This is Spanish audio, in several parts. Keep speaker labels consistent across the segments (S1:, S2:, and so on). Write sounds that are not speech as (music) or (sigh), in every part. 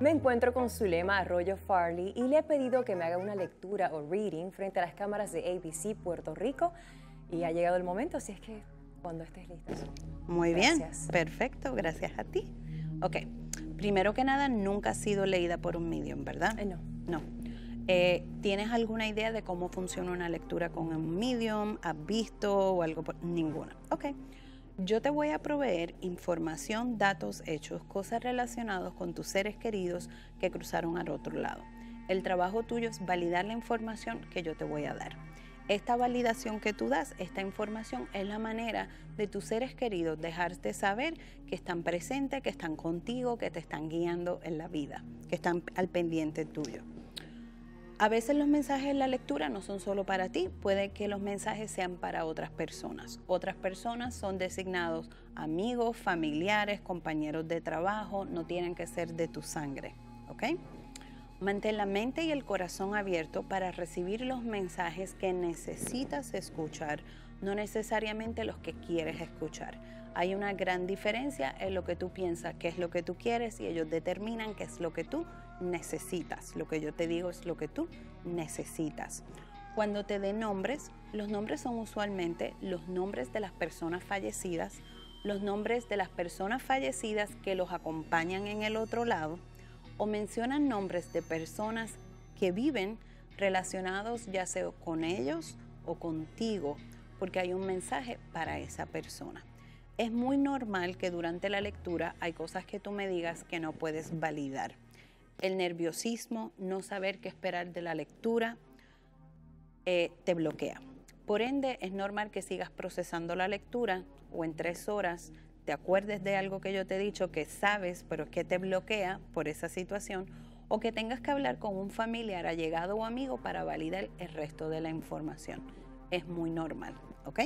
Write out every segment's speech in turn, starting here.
S1: Me encuentro con Zulema Arroyo Farley y le he pedido que me haga una lectura o reading frente a las cámaras de ABC Puerto Rico y ha llegado el momento, así es que cuando estés lista.
S2: Muy bien, perfecto, gracias a ti. Ok, primero que nada, nunca ha sido leída por un medium, ¿verdad?
S1: Eh, no.
S2: No. Eh, ¿Tienes alguna idea de cómo funciona una lectura con un medium? ¿Has visto o algo? Por... Ninguna. Ok. Yo te voy a proveer información, datos, hechos, cosas relacionadas con tus seres queridos que cruzaron al otro lado. El trabajo tuyo es validar la información que yo te voy a dar. Esta validación que tú das, esta información, es la manera de tus seres queridos dejarte saber que están presentes, que están contigo, que te están guiando en la vida, que están al pendiente tuyo. A veces los mensajes en la lectura no son solo para ti, puede que los mensajes sean para otras personas. Otras personas son designados amigos, familiares, compañeros de trabajo, no tienen que ser de tu sangre, ¿ok? Mantén la mente y el corazón abierto para recibir los mensajes que necesitas escuchar, no necesariamente los que quieres escuchar. Hay una gran diferencia en lo que tú piensas, qué es lo que tú quieres y ellos determinan qué es lo que tú necesitas. Lo que yo te digo es lo que tú necesitas. Cuando te den nombres, los nombres son usualmente los nombres de las personas fallecidas, los nombres de las personas fallecidas que los acompañan en el otro lado, o mencionan nombres de personas que viven relacionados ya sea con ellos o contigo, porque hay un mensaje para esa persona. Es muy normal que durante la lectura hay cosas que tú me digas que no puedes validar el nerviosismo, no saber qué esperar de la lectura, eh, te bloquea. Por ende, es normal que sigas procesando la lectura o en tres horas te acuerdes de algo que yo te he dicho que sabes, pero es que te bloquea por esa situación, o que tengas que hablar con un familiar, allegado o amigo para validar el resto de la información. Es muy normal, ¿ok?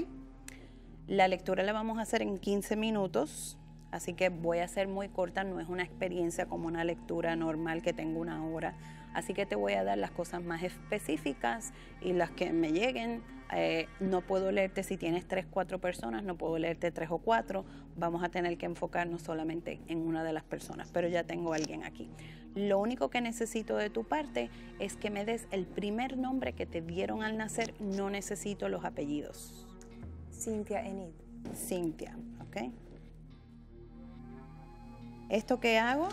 S2: La lectura la vamos a hacer en 15 minutos. Así que voy a ser muy corta, no es una experiencia como una lectura normal que tengo una hora. Así que te voy a dar las cosas más específicas y las que me lleguen. Eh, no puedo leerte si tienes tres, cuatro personas, no puedo leerte tres o cuatro. Vamos a tener que enfocarnos solamente en una de las personas, pero ya tengo a alguien aquí. Lo único que necesito de tu parte es que me des el primer nombre que te dieron al nacer. No necesito los apellidos.
S1: Cintia Enid.
S2: Cintia, ¿ok? Esto que hago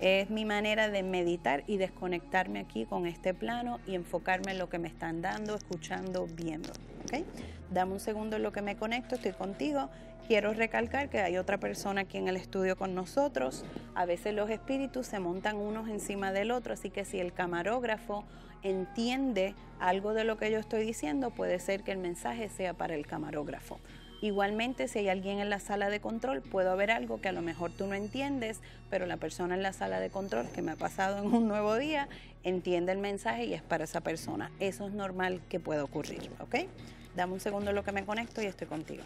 S2: es mi manera de meditar y desconectarme aquí con este plano y enfocarme en lo que me están dando, escuchando, viendo. ¿okay? Dame un segundo en lo que me conecto, estoy contigo. Quiero recalcar que hay otra persona aquí en el estudio con nosotros. A veces los espíritus se montan unos encima del otro, así que si el camarógrafo entiende algo de lo que yo estoy diciendo, puede ser que el mensaje sea para el camarógrafo. Igualmente, si hay alguien en la sala de control, puedo haber algo que a lo mejor tú no entiendes, pero la persona en la sala de control, que me ha pasado en un nuevo día, entiende el mensaje y es para esa persona. Eso es normal que pueda ocurrir, ¿ok? Dame un segundo lo que me conecto y estoy contigo.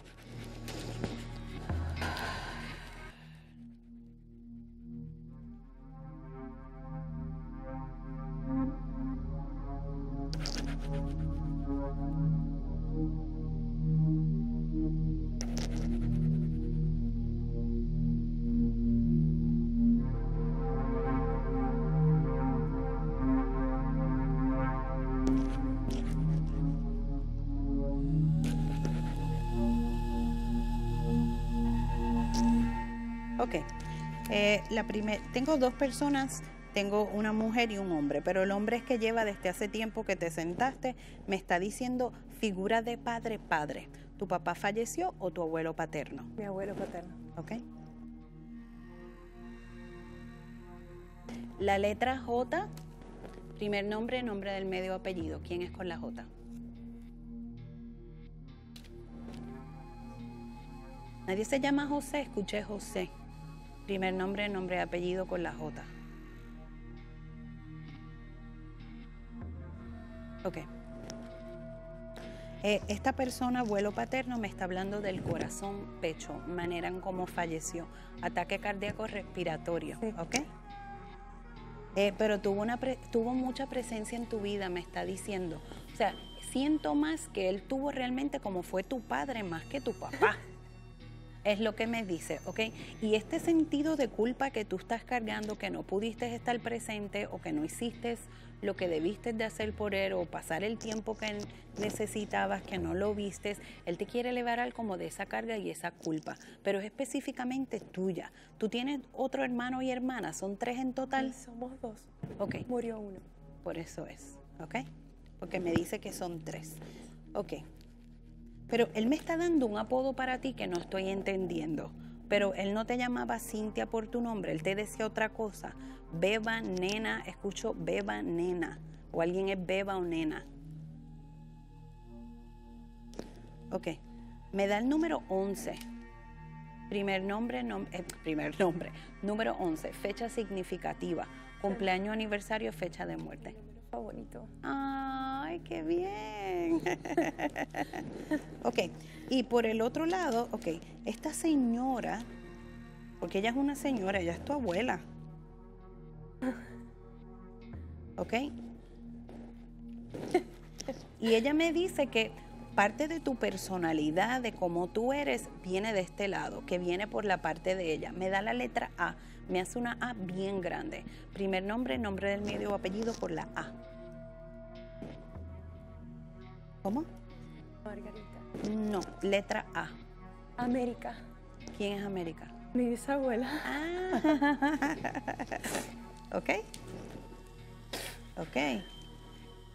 S2: Eh, la tengo dos personas, tengo una mujer y un hombre, pero el hombre es que lleva desde hace tiempo que te sentaste, me está diciendo figura de padre, padre. ¿Tu papá falleció o tu abuelo paterno?
S1: Mi abuelo paterno.
S2: Ok. La letra J, primer nombre, nombre del medio apellido. ¿Quién es con la J? Nadie se llama José, escuché José. Primer nombre, nombre y apellido con la J. Ok. Eh, esta persona, abuelo paterno, me está hablando del corazón, pecho, manera en cómo falleció, ataque cardíaco respiratorio, ¿ok? Eh, pero tuvo, una tuvo mucha presencia en tu vida, me está diciendo. O sea, siento más que él tuvo realmente como fue tu padre más que tu papá. (laughs) Es lo que me dice, ¿ok? Y este sentido de culpa que tú estás cargando, que no pudiste estar presente o que no hiciste lo que debiste de hacer por él o pasar el tiempo que necesitabas, que no lo vistes, él te quiere liberar como de esa carga y esa culpa, pero es específicamente tuya. ¿Tú tienes otro hermano y hermana? ¿Son tres en total?
S1: somos dos.
S2: Ok.
S1: Murió uno.
S2: Por eso es, ¿ok? Porque me dice que son tres. Ok. Pero él me está dando un apodo para ti que no estoy entendiendo. Pero él no te llamaba Cintia por tu nombre, él te decía otra cosa. Beba, nena, escucho beba, nena. O alguien es beba o nena. Ok. Me da el número 11. Primer nombre, eh, primer nombre. Número 11, fecha significativa. Cumpleaños, aniversario, fecha de muerte.
S1: Favorito.
S2: ¡Ay, qué bien! ok, y por el otro lado, ok, esta señora, porque ella es una señora, ella es tu abuela. ¿Ok? Y ella me dice que parte de tu personalidad, de cómo tú eres, viene de este lado, que viene por la parte de ella. Me da la letra A, me hace una A bien grande. Primer nombre, nombre del medio apellido por la A. ¿Cómo?
S1: Margarita.
S2: No, letra A.
S1: América.
S2: ¿Quién es América?
S1: Mi bisabuela.
S2: Ah. (laughs) ok. Ok.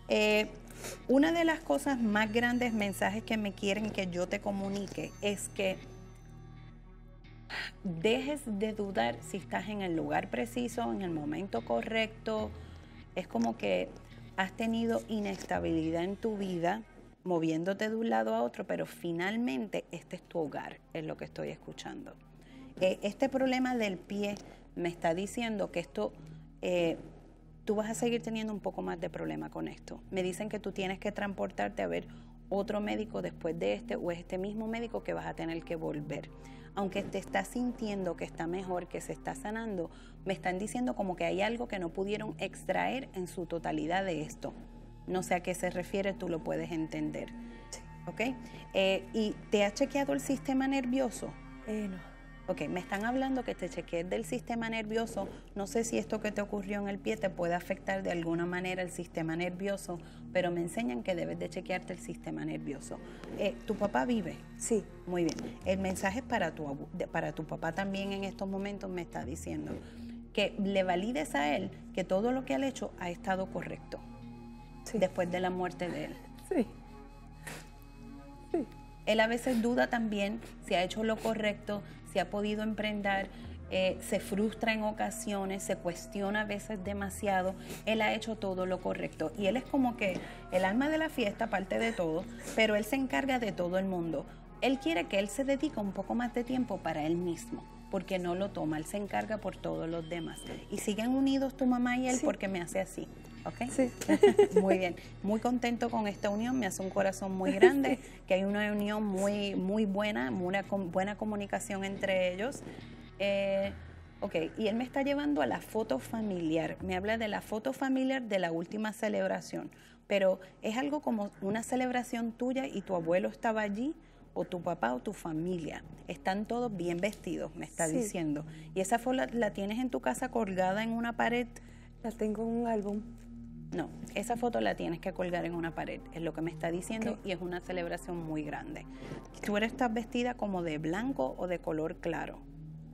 S2: Eh, una de las cosas más grandes mensajes que me quieren que yo te comunique es que dejes de dudar si estás en el lugar preciso, en el momento correcto. Es como que has tenido inestabilidad en tu vida, moviéndote de un lado a otro, pero finalmente este es tu hogar, es lo que estoy escuchando. Eh, este problema del pie me está diciendo que esto, eh, tú vas a seguir teniendo un poco más de problema con esto. Me dicen que tú tienes que transportarte a ver otro médico después de este o es este mismo médico que vas a tener que volver. Aunque te estás sintiendo que está mejor, que se está sanando, me están diciendo como que hay algo que no pudieron extraer en su totalidad de esto. No sé a qué se refiere, tú lo puedes entender. ¿Ok? Eh, ¿Y te ha chequeado el sistema nervioso?
S1: Eh, no.
S2: Ok, me están hablando que te chequees del sistema nervioso. No sé si esto que te ocurrió en el pie te puede afectar de alguna manera el sistema nervioso, pero me enseñan que debes de chequearte el sistema nervioso. Eh, ¿Tu papá vive?
S1: Sí.
S2: Muy bien. El mensaje es para tu, para tu papá también en estos momentos me está diciendo que le valides a él que todo lo que ha hecho ha estado correcto
S1: Sí.
S2: después de la muerte de él.
S1: Sí.
S2: Él a veces duda también si ha hecho lo correcto, si ha podido emprender, eh, se frustra en ocasiones, se cuestiona a veces demasiado. Él ha hecho todo lo correcto y él es como que el alma de la fiesta, parte de todo, pero él se encarga de todo el mundo. Él quiere que él se dedique un poco más de tiempo para él mismo porque no lo toma, él se encarga por todos los demás. Y siguen unidos tu mamá y él
S1: Sí.
S2: porque me hace así, ¿ok?
S1: Sí. (laughs)
S2: Muy bien, muy contento con esta unión, me hace un corazón muy (laughs) grande, que hay una unión muy, muy buena, una buena comunicación entre ellos. Eh, ok, y él me está llevando a la foto familiar, me habla de la foto familiar de la última celebración, pero es algo como una celebración tuya y tu abuelo estaba allí, o tu papá o tu familia. Están todos bien vestidos, me está
S1: Sí.
S2: diciendo. Y esa foto la, la tienes en tu casa colgada en una pared.
S1: La tengo en un álbum.
S2: No, esa foto la tienes que colgar en una pared, es lo que me está diciendo y es una celebración muy grande. Tú eres estás vestida como de blanco o de color claro.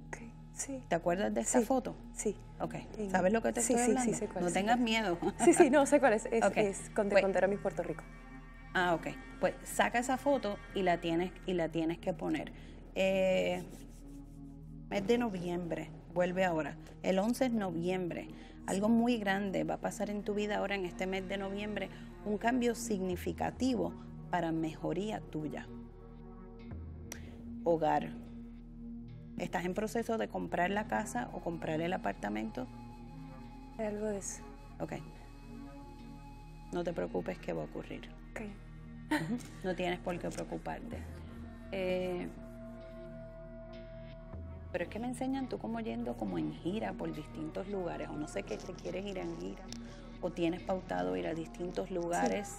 S1: Ok. Sí.
S2: ¿Te acuerdas de esa
S1: Sí.
S2: foto?
S1: Sí.
S2: Ok. ¿Sabes lo que te
S1: Sí,
S2: estoy
S1: sí, sí,
S2: hablando?
S1: sé cuál
S2: no
S1: es,
S2: tengas miedo. (laughs)
S1: Sí, sí, no sé cuál es. Es,
S2: Ok.
S1: es con,
S2: Pues-
S1: era mi Puerto Rico.
S2: Ah, ok. Pues saca esa foto y la tienes, y la tienes que poner. Eh, mes de noviembre, vuelve ahora. El 11 es noviembre. Algo muy grande va a pasar en tu vida ahora en este mes de noviembre. Un cambio significativo para mejoría tuya. Hogar. ¿Estás en proceso de comprar la casa o comprar el apartamento?
S1: Algo de eso.
S2: Ok. No te preocupes que va a ocurrir.
S1: Ok.
S2: No tienes por qué preocuparte. Eh, pero es que me enseñan tú como yendo como en gira por distintos lugares, o no sé qué te quieres ir en gira, o tienes pautado ir a distintos lugares.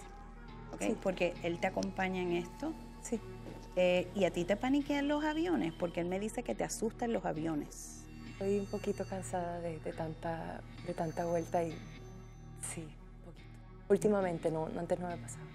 S2: Porque él te acompaña en esto.
S1: Sí.
S2: Eh, ¿Y a ti te paniquean los aviones? Porque él me dice que te asustan los aviones.
S1: Estoy un poquito cansada de, tanta, de tanta vuelta y sí, un poquito. Últimamente, no, antes no me pasaba.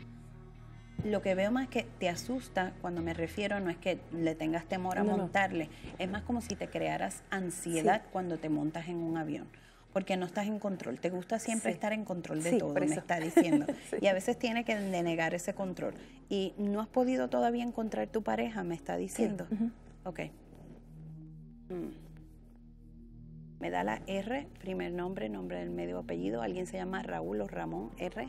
S2: Lo que veo más que te asusta cuando me refiero no es que le tengas temor a montarle, es más como si te crearas ansiedad cuando te montas en un avión porque no estás en control. Te gusta siempre estar en control de todo, me está diciendo. (laughs) Y a veces tiene que denegar ese control. Y no has podido todavía encontrar tu pareja, me está diciendo. Ok. Mm. Me da la R, primer nombre, nombre del medio apellido. ¿Alguien se llama Raúl o Ramón R?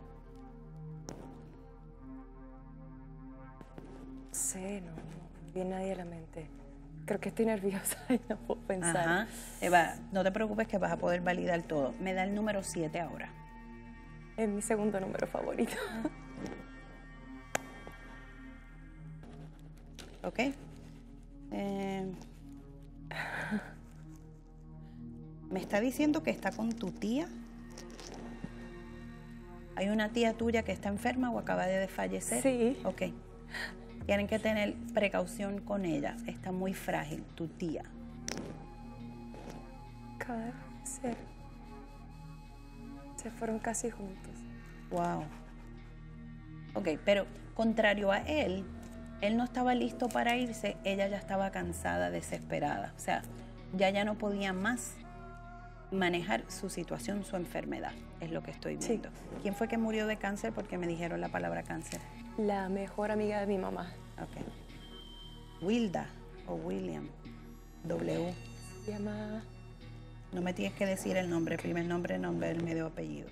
S1: Sí, no, no viene nadie a la mente creo que estoy (laughs) nerviosa y no puedo pensar.
S2: Ajá. Eva, no te preocupes que vas a poder validar todo. Me da el número 7 ahora.
S1: Es mi segundo número favorito. (laughs)
S2: ¿Ok? Eh, me está diciendo que está con tu tía. ¿Hay una tía tuya que está enferma o acaba de fallecer?
S1: Sí.
S2: Ok. Tienen que tener precaución con ella. Está muy frágil, tu tía.
S1: Cada ser. Se fueron casi juntos.
S2: Wow. Ok, pero contrario a él, él no estaba listo para irse, ella ya estaba cansada, desesperada. O sea, ya ya no podía más manejar su situación, su enfermedad, es lo que estoy viendo. ¿Quién fue que murió de cáncer? Porque me dijeron la palabra cáncer.
S1: La mejor amiga de mi mamá.
S2: Ok. Wilda o William. W.
S1: Se llama.
S2: No me tienes que decir el nombre, primer nombre, nombre, el medio apellido.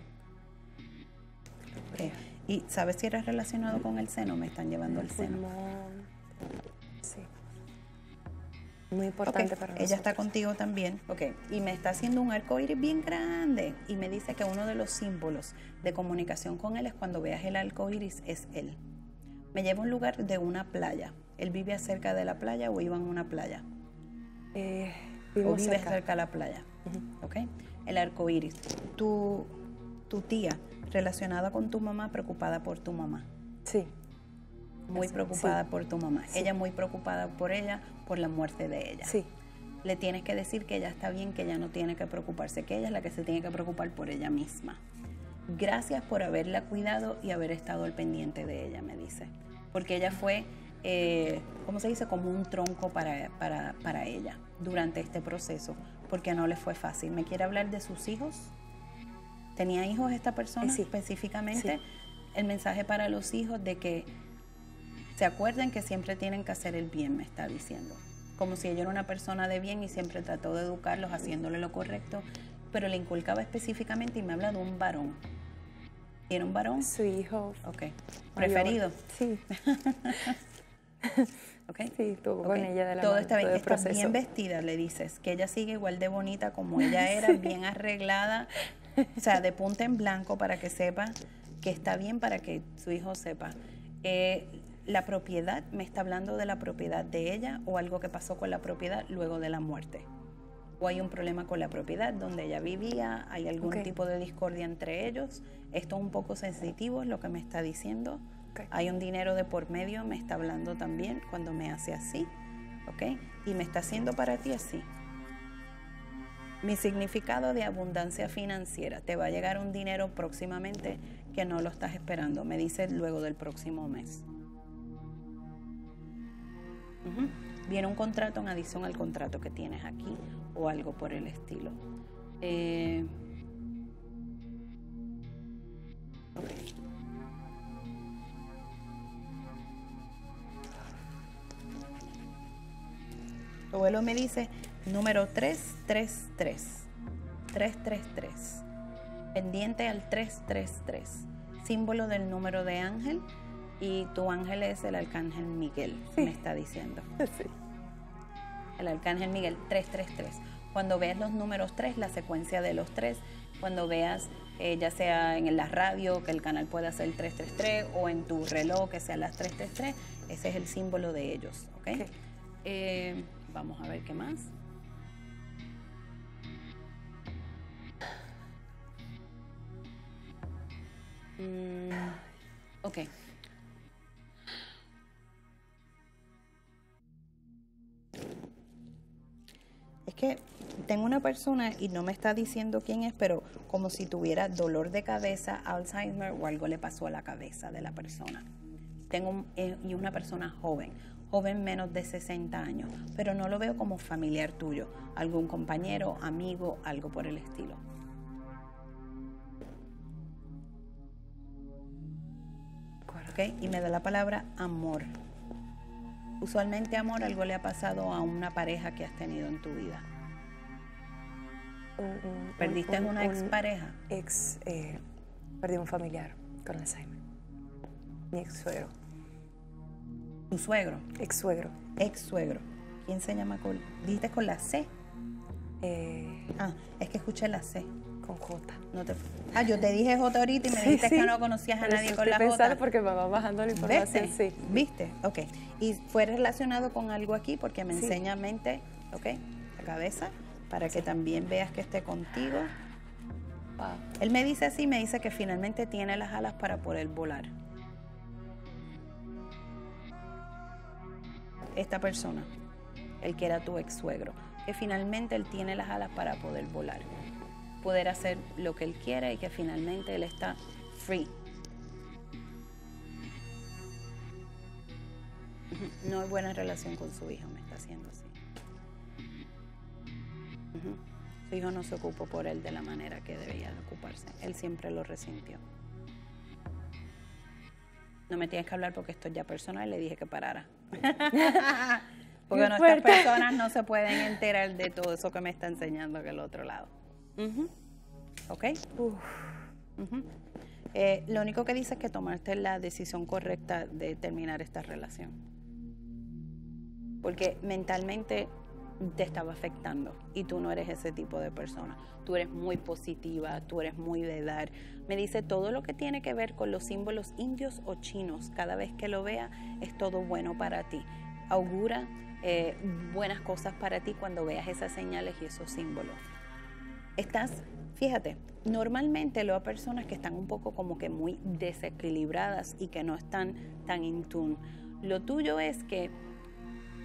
S2: ¿Y sabes si eres relacionado con el seno? Me están llevando el seno.
S1: Muy importante para nosotros.
S2: Ella está contigo también. Ok. Y me está haciendo un arco iris bien grande. Y me dice que uno de los símbolos de comunicación con él es cuando veas el arco iris, es él. Me lleva a un lugar de una playa. ¿Él vive cerca de la playa o iba en una playa?
S1: Eh,
S2: o vive cerca. de la playa. El arco iris. Tu, tu tía, relacionada con tu mamá, preocupada por tu mamá.
S1: Sí.
S2: Muy preocupada por tu mamá. Ella muy preocupada por ella, por la muerte de ella.
S1: Sí.
S2: Le tienes que decir que ella está bien, que ella no tiene que preocuparse, que ella es la que se tiene que preocupar por ella misma. Gracias por haberla cuidado y haber estado al pendiente de ella, me dice. Porque ella fue, eh, ¿cómo se dice? Como un tronco para, para, ella durante este proceso, porque no le fue fácil. ¿Me quiere hablar de sus hijos? ¿Tenía hijos esta persona
S1: sí.
S2: específicamente? El mensaje para los hijos de que se acuerden que siempre tienen que hacer el bien, me está diciendo. Como si ella era una persona de bien y siempre trató de educarlos haciéndole lo correcto, pero le inculcaba específicamente y me habla de un varón. ¿Tiene un varón?
S1: Su hijo.
S2: Ok. ¿Preferido?
S1: Sí. (laughs)
S2: ok.
S1: Sí, tuvo con ella de la
S2: Todo está bien. Está bien vestida, le dices. Que ella sigue igual de bonita como (laughs) ella era, bien arreglada. O sea, de punta en blanco para que sepa que está bien para que su hijo sepa. Eh, la propiedad, me está hablando de la propiedad de ella o algo que pasó con la propiedad luego de la muerte o hay un problema con la propiedad donde ella vivía, hay algún tipo de discordia entre ellos. Esto es un poco sensitivo, es lo que me está diciendo. Hay un dinero de por medio, me está hablando también cuando me hace así, ¿ok? Y me está haciendo para ti así. Mi significado de abundancia financiera, te va a llegar un dinero próximamente que no lo estás esperando, me dice luego del próximo mes. Viene un contrato en adición al contrato que tienes aquí o algo por el estilo. Eh, Tu abuelo me dice número 333. 333. Pendiente al 333. Símbolo del número de ángel y tu ángel es el arcángel Miguel, me está diciendo.
S1: Sí
S2: el arcángel Miguel 333. Cuando veas los números 3, la secuencia de los 3, cuando veas eh, ya sea en la radio que el canal pueda ser el 333 o en tu reloj que sea las 333, ese es el símbolo de ellos. ¿okay? Eh, vamos a ver qué más. Mm, ok. Tengo una persona y no me está diciendo quién es, pero como si tuviera dolor de cabeza, Alzheimer o algo le pasó a la cabeza de la persona. Tengo eh, y una persona joven, joven menos de 60 años, pero no lo veo como familiar tuyo, algún compañero, amigo, algo por el estilo. ¿Okay? Y me da la palabra amor. Usualmente amor, algo le ha pasado a una pareja que has tenido en tu vida. ¿Perdiste a una expareja?
S1: Ex, eh, perdí un familiar con Alzheimer. Mi ex suegro.
S2: ¿Tu suegro?
S1: Ex suegro.
S2: Ex suegro. ¿Quién se llama con, dijiste con la C?
S1: Eh,
S2: ah, es que escuché la C.
S1: Con J.
S2: No te, ah, yo te dije J ahorita y me dijiste que no conocías a nadie con la J.
S1: porque me va bajando la información,
S2: sí. ¿Viste? Ok. Y fue relacionado con algo aquí porque me enseña mente, ok, la cabeza, para que también veas que esté contigo. Él me dice así, me dice que finalmente tiene las alas para poder volar. Esta persona, el que era tu ex suegro, que finalmente él tiene las alas para poder volar poder hacer lo que él quiera y que finalmente él está free. No hay buena relación con su hijo, me está haciendo así. Su hijo no se ocupó por él de la manera que debía de ocuparse. Él siempre lo resintió. No me tienes que hablar porque esto es ya personal, le dije que parara. (laughs) porque nuestras personas no se pueden enterar de todo eso que me está enseñando que el otro lado. ¿Ok? Eh, lo único que dice es que tomaste la decisión correcta de terminar esta relación. Porque mentalmente te estaba afectando y tú no eres ese tipo de persona. Tú eres muy positiva, tú eres muy de dar. Me dice todo lo que tiene que ver con los símbolos indios o chinos. Cada vez que lo vea es todo bueno para ti. Augura eh, buenas cosas para ti cuando veas esas señales y esos símbolos estás, fíjate, normalmente lo a personas que están un poco como que muy desequilibradas y que no están tan in tune. Lo tuyo es que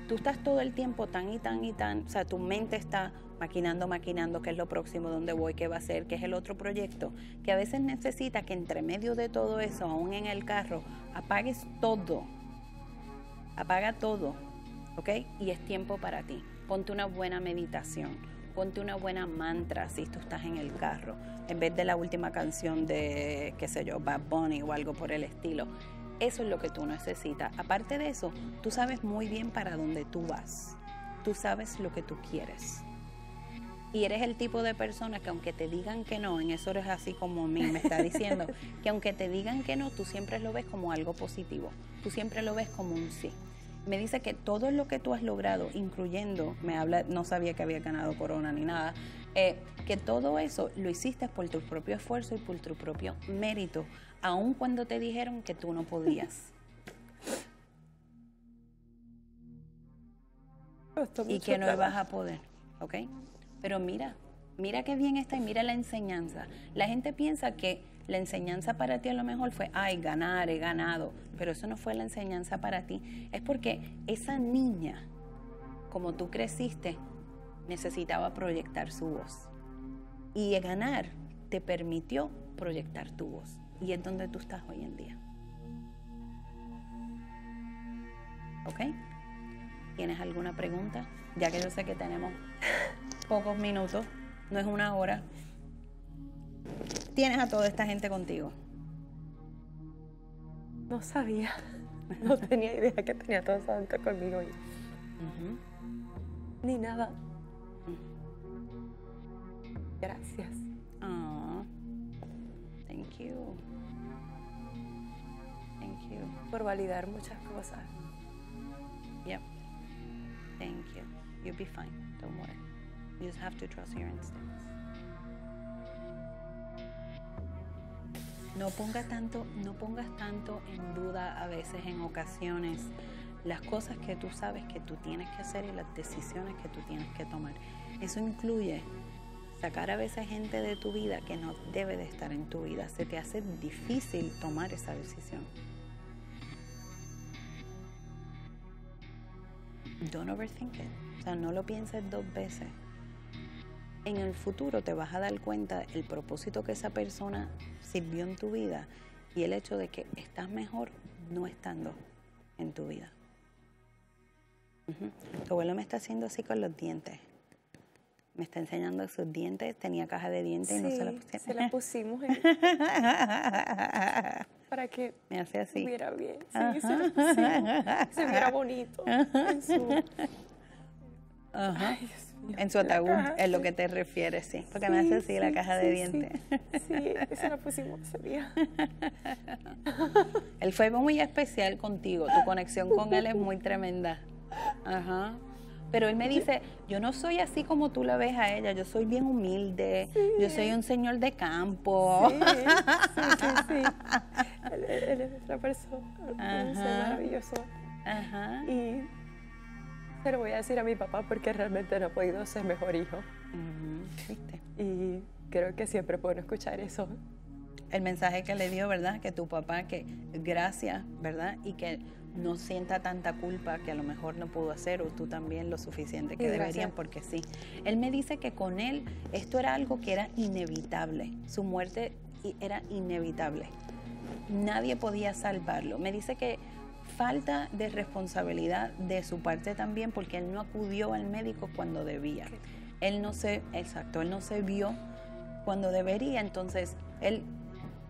S2: tú estás todo el tiempo tan y tan y tan, o sea, tu mente está maquinando, maquinando qué es lo próximo, dónde voy, qué va a ser, qué es el otro proyecto, que a veces necesita que entre medio de todo eso, aún en el carro, apagues todo. Apaga todo, ¿ok? Y es tiempo para ti. Ponte una buena meditación ponte una buena mantra si tú estás en el carro, en vez de la última canción de, qué sé yo, Bad Bunny o algo por el estilo. Eso es lo que tú necesitas. Aparte de eso, tú sabes muy bien para dónde tú vas. Tú sabes lo que tú quieres. Y eres el tipo de persona que aunque te digan que no, en eso eres así como a mí me está diciendo, (laughs) que aunque te digan que no, tú siempre lo ves como algo positivo. Tú siempre lo ves como un sí me dice que todo lo que tú has logrado, incluyendo, me habla, no sabía que había ganado corona ni nada, eh, que todo eso lo hiciste por tu propio esfuerzo y por tu propio mérito, aun cuando te dijeron que tú no podías. (laughs) y que no ibas a poder, ¿ok? Pero mira, mira qué bien está y mira la enseñanza. La gente piensa que la enseñanza para ti a lo mejor fue, ay, ganar, he ganado, pero eso no fue la enseñanza para ti. Es porque esa niña, como tú creciste, necesitaba proyectar su voz. Y ganar te permitió proyectar tu voz. Y es donde tú estás hoy en día. ¿Ok? ¿Tienes alguna pregunta? Ya que yo sé que tenemos (laughs) pocos minutos, no es una hora tienes a toda esta gente contigo?
S1: No sabía. No tenía idea que tenía toda esa gente conmigo. Ni nada. Gracias. Validar muchas cosas.
S2: Yep. Thank you. You'll be fine. Don't worry. You just have to trust your instincts. No pongas tanto, no pongas tanto en duda a veces en ocasiones las cosas que tú sabes que tú tienes que hacer y las decisiones que tú tienes que tomar. Eso incluye sacar a veces gente de tu vida que no debe de estar en tu vida. Se te hace difícil tomar esa decisión. Don't overthink it. O sea, no lo pienses dos veces. en el futuro te vas a dar cuenta el propósito que esa persona sirvió en tu vida y el hecho de que estás mejor no estando en tu vida. Tu abuelo me está haciendo así con los dientes. Me está enseñando sus dientes. Tenía caja de dientes y no se la pusieron.
S1: Se la pusimos (laughs) para que
S2: me hace así.
S1: se viera bien. Sí, se, la pusimos. se viera bonito en su...
S2: Ajá. en su ataúd es lo que te refieres, sí. Porque me hace así la caja de dientes.
S1: Sí, se la pusimos ese día.
S2: Él fue muy especial contigo. Tu conexión con él es muy tremenda. Ajá. Pero él me dice, yo no soy así como tú la ves a ella, yo soy bien humilde, yo soy un señor de campo.
S1: Sí, sí, sí. (laughs) Él, es otra persona, un ser maravilloso. Ajá. Y se lo voy a decir a mi papá porque realmente no ha podido ser mejor hijo. ¿Viste? Y creo que siempre puedo escuchar eso.
S2: El mensaje que le dio, ¿verdad? Que tu papá, que gracias, ¿verdad? Y que no sienta tanta culpa que a lo mejor no pudo hacer o tú también lo suficiente que deberían porque sí. Él me dice que con él esto era algo que era inevitable, su muerte era inevitable. Nadie podía salvarlo. Me dice que falta de responsabilidad de su parte también porque él no acudió al médico cuando debía. Él no se, exacto, él no se vio cuando debería, entonces él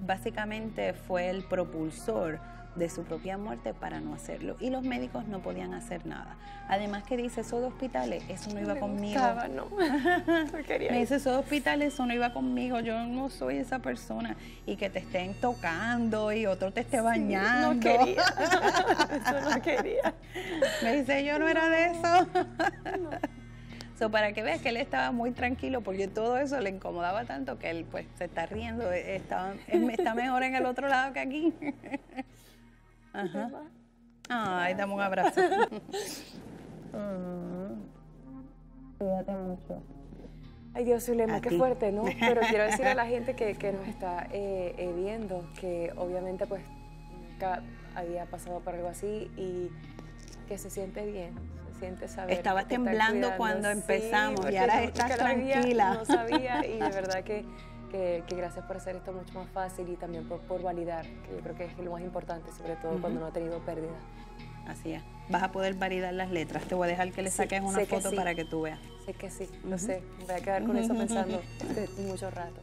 S2: básicamente fue el propulsor de su propia muerte para no hacerlo. Y los médicos no podían hacer nada. Además que dice, eso de hospitales, eso no iba conmigo.
S1: no. (laughs)
S2: Me dice, eso de hospitales, eso no iba conmigo, yo no soy esa persona. Y que te estén tocando y otro te esté bañando.
S1: no quería. (laughs) eso no (laughs) quería.
S2: Me dice, yo no era de eso. So, para que veas que él estaba muy tranquilo porque todo eso le incomodaba tanto que él pues se está riendo, está, está mejor en el otro lado que aquí. Ajá. Ay, dame un abrazo.
S1: Cuídate mucho. Ay, Dios, Zulema, qué fuerte, ¿no? (laughs) Pero quiero decir a la gente que, que nos está eh, eh, viendo que obviamente pues nunca había pasado por algo así y que se siente bien, se siente saber.
S2: Estabas temblando cuando empezamos y ahora estás tranquila.
S1: No sabía y de verdad que (laughs) que, gracias por hacer esto mucho más fácil y también por, validar, que yo creo que es lo más importante, sobre todo cuando no ha tenido pérdida.
S2: Así es. Vas a poder validar las letras. Te voy a dejar que le saques una foto para que tú veas.
S1: Sé que sí, lo sé. voy a quedar con eso pensando (laughs) mucho rato.